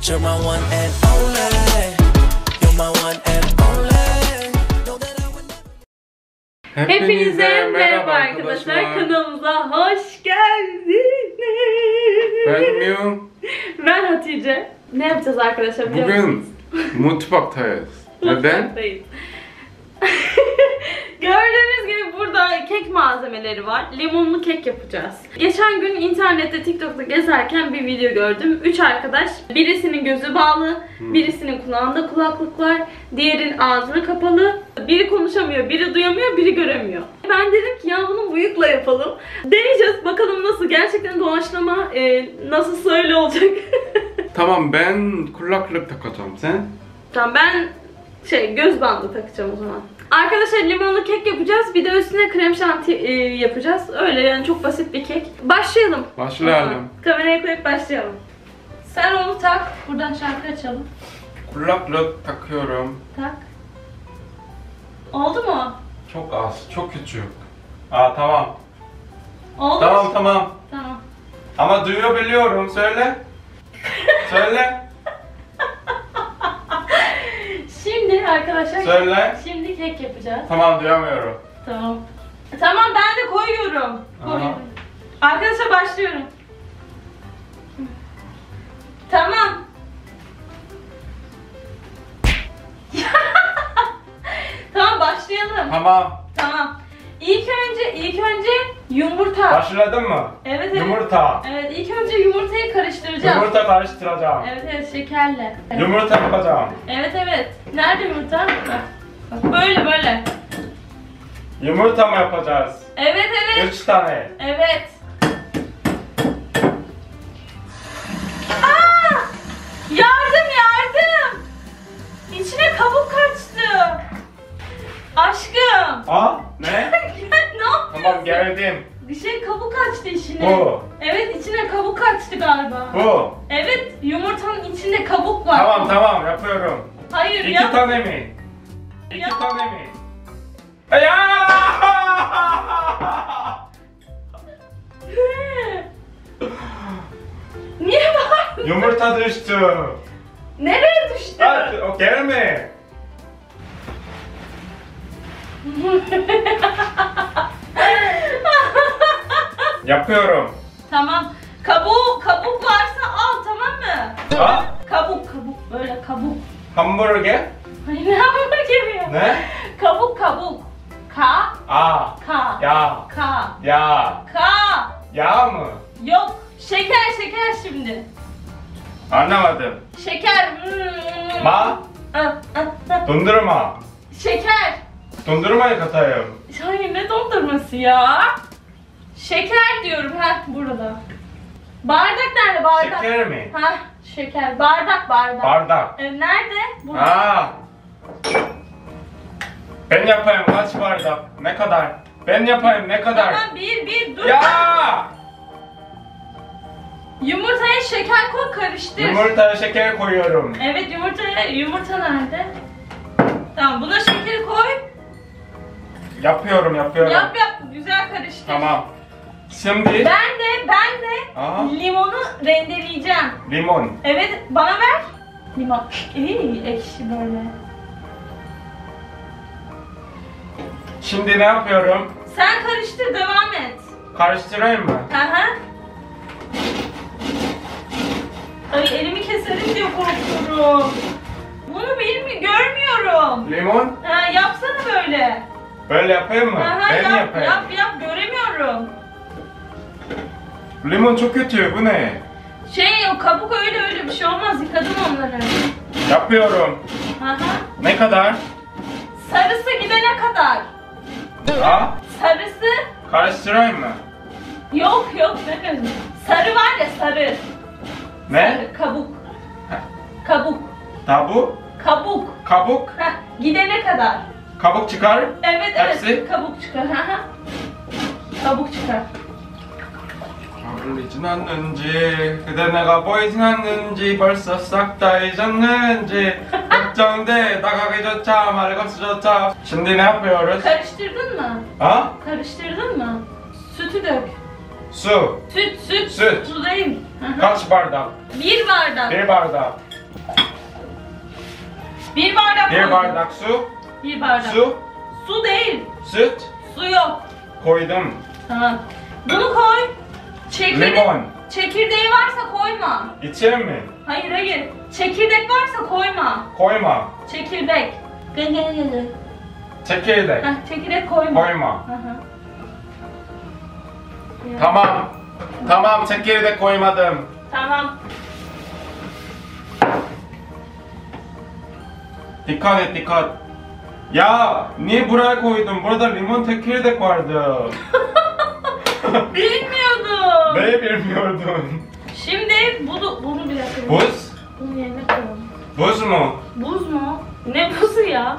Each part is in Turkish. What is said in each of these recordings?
that you're my one and only. You're my one and only. Know that I would never. Hepinize merhaba arkadaşlar. Kanalımıza hoş geldiniz. Ben Myung. Ben Hatice. Ne yapacağız arkadaşlar biliyor musunuz? Bugün mutfaktayız. Neden? Mutfaktayız. Gördüğünüz gibi burada kek malzemeleri var. Limonlu kek yapacağız. Geçen gün internette TikTok'ta gezerken bir video gördüm. Üç arkadaş. Birisinin gözü bağlı, birisinin kulağında kulaklık var, diğerinin ağzını kapalı. Biri konuşamıyor, biri duyamıyor, biri göremiyor. Ben dedim ki ya bunu bıyıkla yapalım. Deneyeceğiz bakalım nasıl. Gerçekten doğaçlama e, nasıl öyle olacak. Tamam ben kulaklık takacağım sen. Tamam ben şey göz bandı takacağım o zaman. Arkadaşlar limonlu kek yapacağız. Bir de üstüne krem şanti e, yapacağız. Öyle yani çok basit bir kek. Başlayalım. Başlayalım. Tamam. Kameraya koyup başlayalım. Sen onu tak. Buradan şarkı açalım. Kulaklık takıyorum. Tak. Oldu mu? Çok az, çok küçük. Aa tamam. Oldu Tamam mu? tamam. Tamam. Ama duyabiliyorum. Söyle. Söyle. Şimdi arkadaşlar Söyle. şimdi kek yapacağız. Tamam duyamıyorum. Tamam. Tamam ben de koyuyorum. Koyuyorum. Arkadaşlar başlıyorum. Tamam. tamam başlayalım. Tamam. Tamam. İlk önce ilk önce yumurta. Başladın mı? Evet evet. Yumurta. Evet ilk önce yumurtayı karıştıracağız. Yumurta karıştıracağım. Evet evet şekerle. Yumurta yapacağım. Evet evet. Nerede yumurta? Bak. Bak böyle böyle. Yumurta mı yapacağız? Evet evet. Üç tane. Evet. Aa! Yardım yardım. İçine kabuk kaçtı. Aşkım. Aa ne? ne yapıyorsun? tamam geldim. Bir şey kabuk kaçtı içine. Bu. Evet içine kabuk kaçtı galiba. Bu. Evet yumurtanın içinde kabuk var. Tamam tamam yapıyorum. Hayır İki ya. tane mi? İki tane mi? Ya! Niye bağırdın? Yumurta düştü. Nereye düştü? Hadi o gelme. Yapıyorum. tamam. Kabuk, kabuk varsa al tamam mı? Ha? Kabuk, kabuk. Böyle kabuk. Hamburger. Ay ne hamburger ya? Ne? Kabuk, kabuk. Ka, A. ka. Ya. Ka, Ya. ka. Ya mı? Yok. Şeker, şeker şimdi. Anlamadım. Şeker. Hmm. Ma. Ah, ah, ah. Dondurma. Şeker. Dondurmayı katayım. Hayır ne dondurması ya? Şeker diyorum ha burada. Bardak nerede bardak? Şeker mi? Ha şeker. Bardak bardak. Bardak. E, nerede? Burada. Aa. Ben yapayım kaç bardak? Ne kadar? Ben yapayım ne kadar? Tamam bir bir dur. Ya! Yumurtaya şeker koy karıştır. Yumurtaya şeker koyuyorum. Evet yumurtaya yumurta nerede? Tamam buna şekeri koy. Yapıyorum yapıyorum. Yap yap güzel karıştır. Tamam. Şimdi Ben de ben de Aa. limonu rendeleyeceğim. limon. Evet bana ver. Limon. İyi ekşi böyle. Şimdi ne yapıyorum? Sen karıştır devam et. Karıştırayım mı? Aha. Ay elimi keserim diye korkuyorum. Bunu bilmi görmüyorum. Limon? Ha, yapsana böyle. Böyle yapayım mı? Aha, ben yap, yapayım. yap yap göremiyorum. Limon çok kötü. Bu ne? Şey o kabuk öyle öyle bir şey olmaz yıkadım onları. Yapıyorum. Aha. Ne kadar? Sarısı gidene kadar. Ha? Sarısı Karıştırayım mı? yok yok demiyorum. Sarı var ya sarı. Ne? Sarı, kabuk. Kabuk. Tabu? Kabuk. Kabuk? Heh, gidene kadar. Kabuk çıkar. Evet Hepsi? evet kabuk çıkar. Aha. kabuk çıkar. 어울리진 않는지 그대 내가 보이진 않는지 벌써 싹 다 잊었는지 Gökçen'de dakakacağım, harikasacağım. Şimdi ne yapıyoruz? Karıştırdın mı? Ha? Karıştırdın mı? Sütü dök. Su. Süt, süt. Süt. Sudayım. Kaç bardak? Bir bardak. Bir bardak. Bir bardak. Bir koydum. bardak su. Bir bardak. Su. Su değil. Süt. Su yok. Koydum. Tamam. Bunu koy. Çekelim. Limon. Çekirdeği varsa koyma. İçeyim mi? Hayır hayır. Çekirdek varsa koyma. Koyma. Çekirdek. Gel gel gel. gel. Çekirdek. Heh, çekirdek koyma. Koyma. Hı hı. Ya. Tamam. Tamam çekirdek koymadım. Tamam. Dikkat et dikkat. Ya niye buraya koydun? Burada limon çekirdek vardı. Bilmiyordum. Ne bilmiyordun? Şimdi bunu bunu bir dakika. Buz? Bunun yerine koyalım. Buz mu? Buz mu? Ne buzu ya?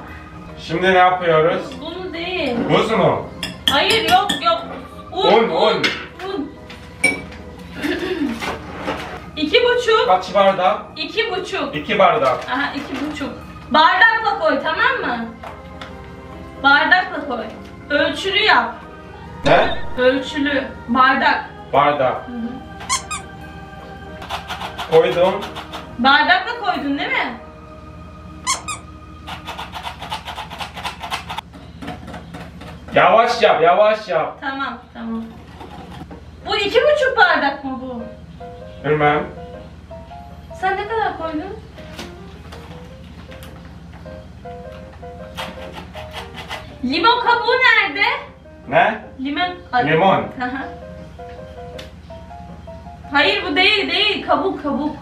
Şimdi ne yapıyoruz? Bunu değil. Buz mu? Hayır yok yok. Un, un. Un. iki buçuk. Kaç bardak? iki buçuk. İki bardak. Aha iki buçuk. Bardakla koy tamam mı? Bardakla koy. Ölçülü yap. Ne? Ölçülü. Bardak. Bardak. Hı hı. Koydum. Bardakla koydun değil mi? Yavaş yap, yavaş yap. Tamam tamam. Bu iki buçuk bardak mı bu? Bilmem. Sen ne kadar koydun? Limon kabuğu nerede? Ne? Limon. Limon. Hı hı. Hayır bu değil değil kabuk kabuk.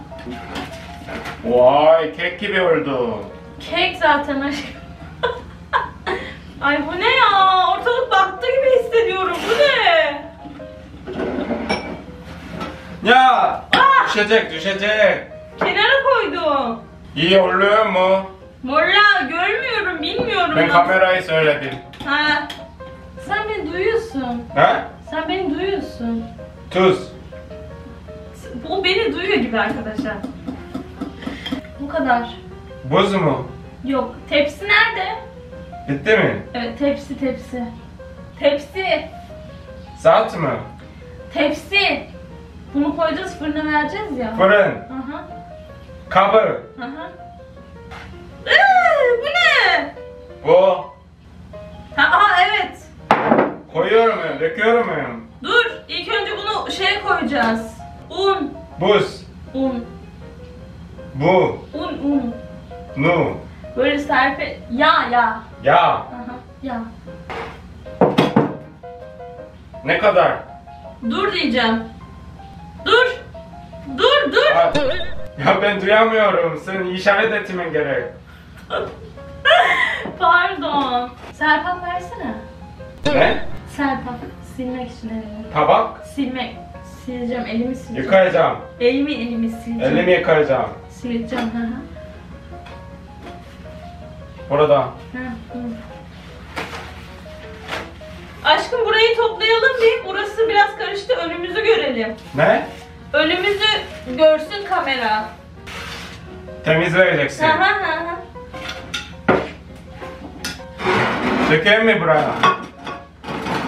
Vay kek gibi oldu. Kek zaten aşkım. Ay bu ne ya? Ortalık battı gibi hissediyorum. Bu ne? Ya! Ah! Düşecek, düşecek. Kenara koydum. İyi oluyor mu? Molla görmüyorum bilmiyorum. Ben kamerayı söyledim. Ha. Sen beni duyuyorsun. Ne? Sen beni duyuyorsun. Tuz. Bu beni duyuyor gibi arkadaşlar. Bu kadar. Buz mu? Yok. Tepsi nerede? Bitti mi? Evet tepsi tepsi. Tepsi. Saat mı? Tepsi. Bunu koyacağız fırına vereceğiz ya. Fırın. Aha. Kabı. Aha. Iıı, bu ne? Bu. Ha, aha evet. Koyuyor muyum? Döküyor muyum? Dur. İlk önce bunu şeye koyacağız. Buz. Un. Bu. Un un. Nu. Böyle serpe. Ya ya. Ya. Aha. Ya. Ne kadar? Dur diyeceğim. Dur. Dur dur. Ha, Ya ben duyamıyorum. Sen işaret etmen gerek. Pardon. Serpak versene. Ne? Serpak. Silmek için elimi. Tabak. Silmek. Sileceğim. Elimi sileceğim. Yıkayacağım. Elimi elimi sileceğim. Elimi yıkayacağım. Sileceğim. Hı hı. Burada. Hı, hı. Aşkım burayı toplayalım bir. Burası biraz karıştı. Önümüzü görelim. Ne? Önümüzü görsün kamera. Temizleyeceksin. Hı hı hı. Dökeyim mi buraya?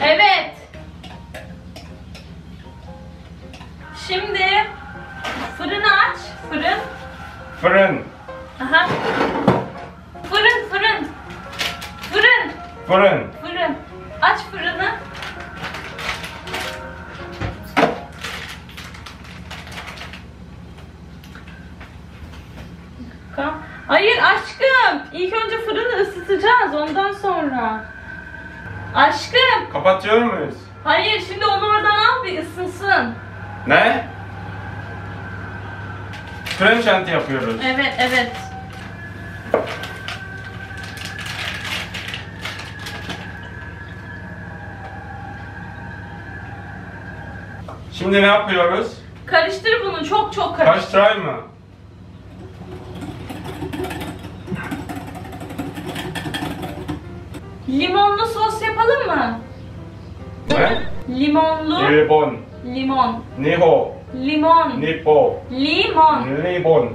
Evet. Fırın. Aha. Fırın fırın. Fırın. Fırın. Fırın. Aç fırını. Ka- Hayır aşkım. İlk önce fırını ısıtacağız ondan sonra. Aşkım. Kapatıyor muyuz? Hayır şimdi onu oradan al bir ısınsın. Ne? Krem şanti yapıyoruz. Evet evet. Şimdi ne yapıyoruz? Karıştır bunu çok çok karıştır. Karıştırayım mı? Limonlu sos yapalım mı? Ne? Limonlu. Limon. Limon. Niho. Limon. Nipo. Limon. Limon.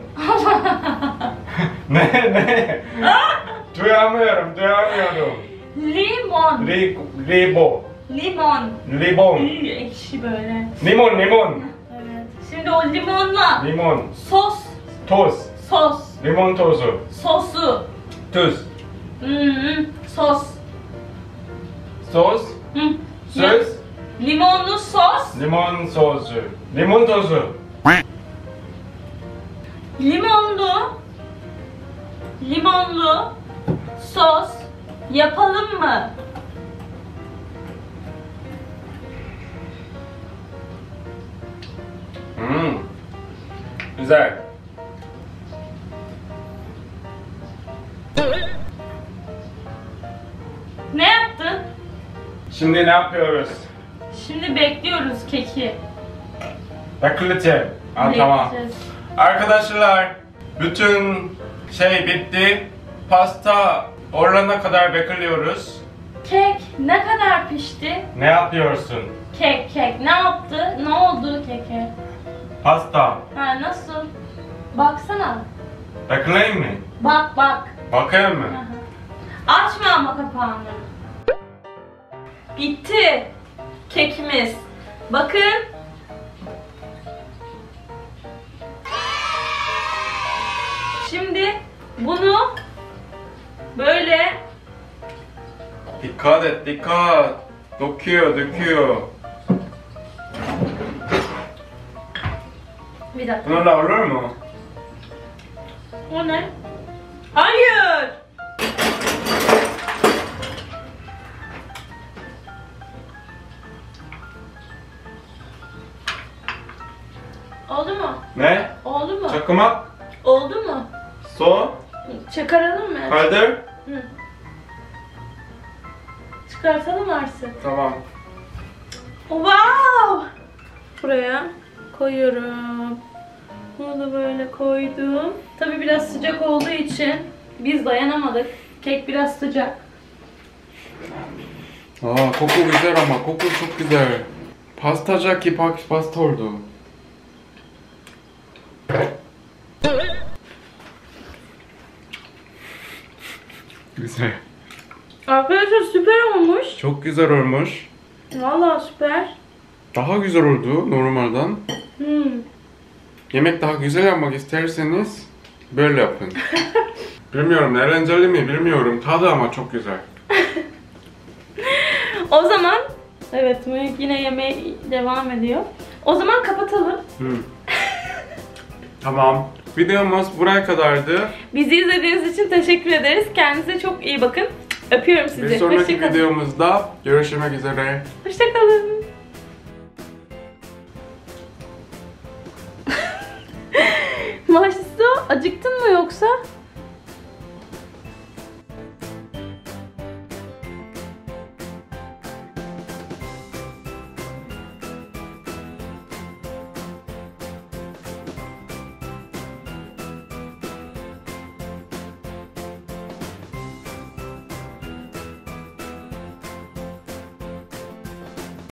ne ne? duyamıyorum, duyamıyorum. Limon. Li, libo. Limon. Limon. Iy, Ekşi böyle. Limon, limon. Evet. Şimdi o limonla Limon. sos Toz. Sos. Limon tozu. Sosu. Tuz. Hmm, sos. Sos. Hı. Söz. Limonlu sos. Limon sosu. Limon tozu. Limonlu. Limonlu sos yapalım mı? Hmm. Güzel. Ne yaptın? Şimdi ne yapıyoruz? Şimdi bekliyoruz keki. Bekletelim. Ha, tamam. Arkadaşlar bütün şey bitti. Pasta olana kadar bekliyoruz. Kek ne kadar pişti? Ne yapıyorsun? Kek kek ne yaptı? Ne oldu keke? Pasta. Ha nasıl? Baksana. Bekleyeyim mi? Bak bak. Bakayım mı? Aha. Açma ama kapağını. Bitti. Kekimiz. Bakın. Şimdi bunu böyle Dikkat et dikkat. Döküyor döküyor. bir dakika. Bununla olur mu? O ne? Hayır. Oldu mu? Ne? Oldu mu? Çakmak. Oldu mu? So. Çıkaralım mı? Kaldır. Hı. Çıkartalım artık. Tamam. Wow! Buraya koyuyorum. Bunu da böyle koydum. Tabii biraz sıcak olduğu için biz dayanamadık. Kek biraz sıcak. Aa koku güzel ama koku çok güzel. Pastacaki pak pasta oldu. Güzel. Arkadaşlar süper olmuş. Çok güzel olmuş. Vallahi süper. Daha güzel oldu normalden. Hmm. Yemek daha güzel yapmak isterseniz böyle yapın. bilmiyorum eğlenceli mi bilmiyorum. Tadı ama çok güzel. O zaman evet Muyuk yine yemeğe devam ediyor. O zaman kapatalım. Hı. tamam. Videomuz buraya kadardı. Bizi izlediğiniz için teşekkür ederiz. Kendinize çok iyi bakın. Öpüyorum sizi. Bir sonraki Hoşçakalın. videomuzda görüşmek üzere. Hoşçakalın. Maşiso acıktın mı yoksa?